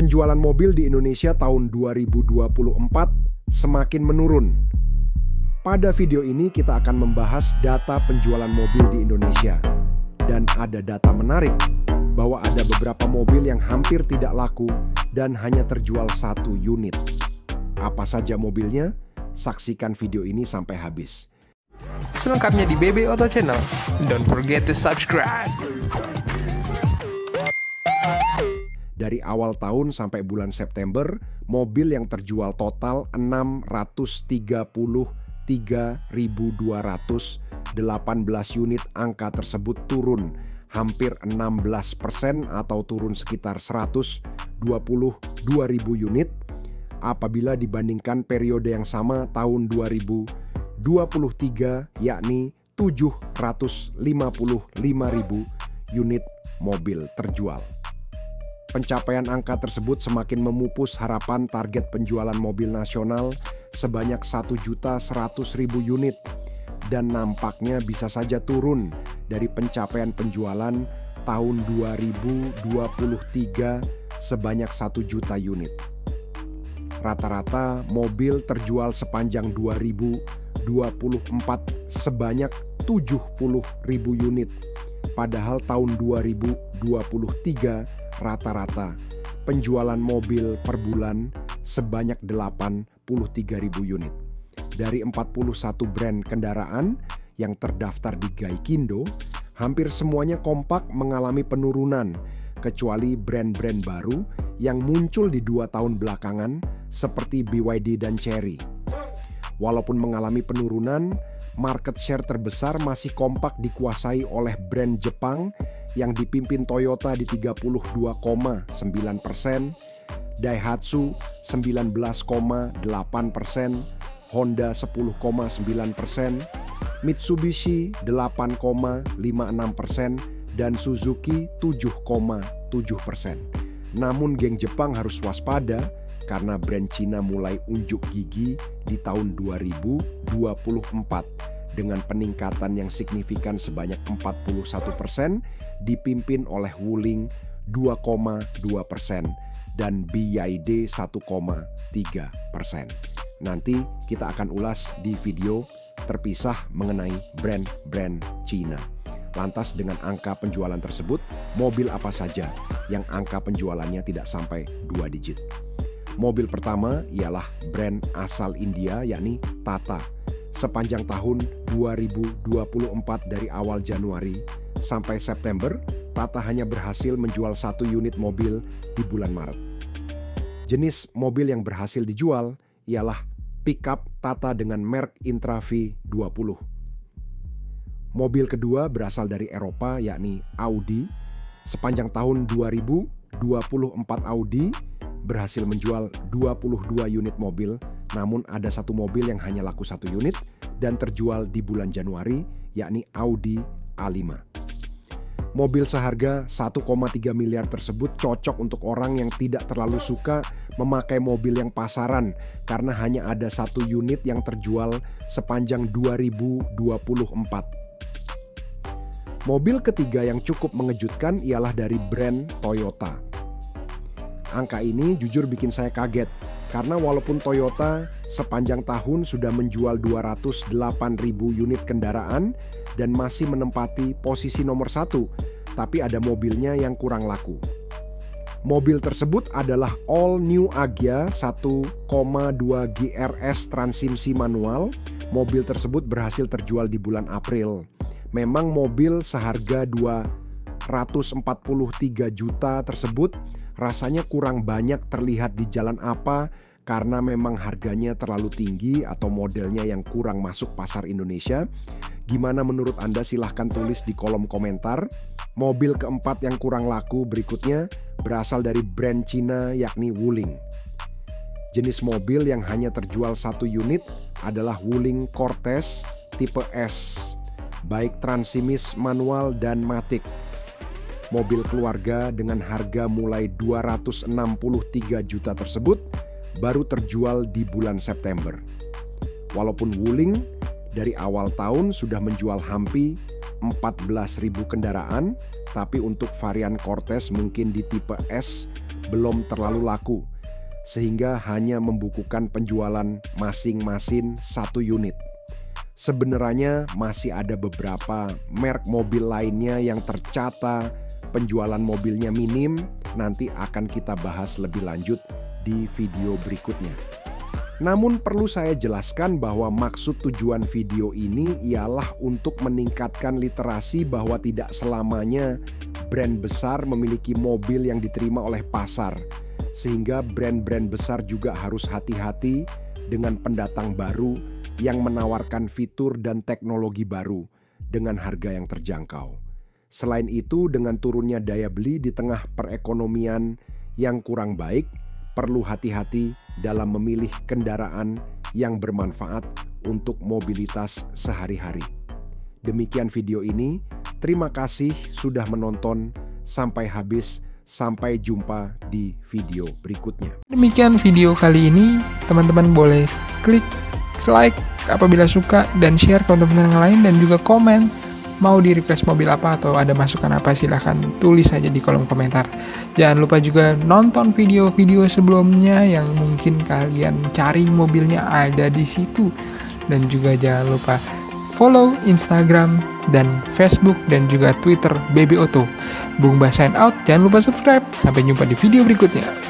penjualan mobil di Indonesia tahun 2024 semakin menurun. Pada video ini kita akan membahas data penjualan mobil di Indonesia. Dan ada data menarik bahwa ada beberapa mobil yang hampir tidak laku dan hanya terjual satu unit. Apa saja mobilnya? Saksikan video ini sampai habis. Selengkapnya di BB Auto Channel. Don't forget to subscribe. Dari awal tahun sampai bulan September, mobil yang terjual total 633.218 unit angka tersebut turun hampir 16 persen atau turun sekitar 122 ribu unit apabila dibandingkan periode yang sama tahun 2023 yakni 755 ribu unit mobil terjual. Pencapaian angka tersebut semakin memupus harapan target penjualan mobil nasional sebanyak 1.100.000 unit dan nampaknya bisa saja turun dari pencapaian penjualan tahun 2023 sebanyak 1 juta unit. Rata-rata mobil terjual sepanjang 2024 sebanyak 70.000 unit. Padahal tahun 2023 rata-rata penjualan mobil per bulan sebanyak 83.000 unit. Dari 41 brand kendaraan yang terdaftar di Gaikindo, hampir semuanya kompak mengalami penurunan kecuali brand-brand baru yang muncul di dua tahun belakangan seperti BYD dan Chery. Walaupun mengalami penurunan, market share terbesar masih kompak dikuasai oleh brand Jepang yang dipimpin Toyota di 32,9 persen, Daihatsu 19,8 persen, Honda 10,9 persen, Mitsubishi 8,56 persen, dan Suzuki 7,7 persen. Namun geng Jepang harus waspada karena brand Cina mulai unjuk gigi di tahun 2024 dengan peningkatan yang signifikan sebanyak 41 persen dipimpin oleh Wuling 2,2 persen dan BYD 1,3 persen. Nanti kita akan ulas di video terpisah mengenai brand-brand Cina. Lantas dengan angka penjualan tersebut, mobil apa saja yang angka penjualannya tidak sampai dua digit? Mobil pertama ialah brand asal India yakni Tata sepanjang tahun 2024 dari awal Januari sampai September, Tata hanya berhasil menjual satu unit mobil di bulan Maret. Jenis mobil yang berhasil dijual ialah pickup Tata dengan merek Intra V20. Mobil kedua berasal dari Eropa yakni Audi. Sepanjang tahun 2024 Audi berhasil menjual 22 unit mobil namun ada satu mobil yang hanya laku satu unit dan terjual di bulan Januari, yakni Audi A5. Mobil seharga 1,3 miliar tersebut cocok untuk orang yang tidak terlalu suka memakai mobil yang pasaran karena hanya ada satu unit yang terjual sepanjang 2024. Mobil ketiga yang cukup mengejutkan ialah dari brand Toyota. Angka ini jujur bikin saya kaget karena walaupun Toyota sepanjang tahun sudah menjual 208 ribu unit kendaraan dan masih menempati posisi nomor satu, tapi ada mobilnya yang kurang laku. Mobil tersebut adalah all new Agya 1,2 GRS transmisi manual. Mobil tersebut berhasil terjual di bulan April. Memang mobil seharga 243 juta tersebut rasanya kurang banyak terlihat di jalan apa karena memang harganya terlalu tinggi atau modelnya yang kurang masuk pasar Indonesia. Gimana menurut Anda silahkan tulis di kolom komentar. Mobil keempat yang kurang laku berikutnya berasal dari brand Cina yakni Wuling. Jenis mobil yang hanya terjual satu unit adalah Wuling Cortez tipe S, baik transimis manual dan matic mobil keluarga dengan harga mulai 263 juta tersebut baru terjual di bulan September. Walaupun Wuling dari awal tahun sudah menjual hampir 14.000 kendaraan, tapi untuk varian Cortez mungkin di tipe S belum terlalu laku, sehingga hanya membukukan penjualan masing-masing satu unit. Sebenarnya masih ada beberapa merek mobil lainnya yang tercatat penjualan mobilnya minim, nanti akan kita bahas lebih lanjut di video berikutnya. Namun perlu saya jelaskan bahwa maksud tujuan video ini ialah untuk meningkatkan literasi bahwa tidak selamanya brand besar memiliki mobil yang diterima oleh pasar. Sehingga brand-brand besar juga harus hati-hati dengan pendatang baru yang menawarkan fitur dan teknologi baru dengan harga yang terjangkau. Selain itu, dengan turunnya daya beli di tengah perekonomian yang kurang baik, perlu hati-hati dalam memilih kendaraan yang bermanfaat untuk mobilitas sehari-hari. Demikian video ini. Terima kasih sudah menonton sampai habis. Sampai jumpa di video berikutnya. Demikian video kali ini. Teman-teman boleh klik like apabila suka dan share ke teman-teman yang lain dan juga komen mau di request mobil apa atau ada masukan apa silahkan tulis saja di kolom komentar jangan lupa juga nonton video-video sebelumnya yang mungkin kalian cari mobilnya ada di situ dan juga jangan lupa follow Instagram dan Facebook dan juga Twitter Baby Auto. Bung Ba sign out, jangan lupa subscribe. Sampai jumpa di video berikutnya.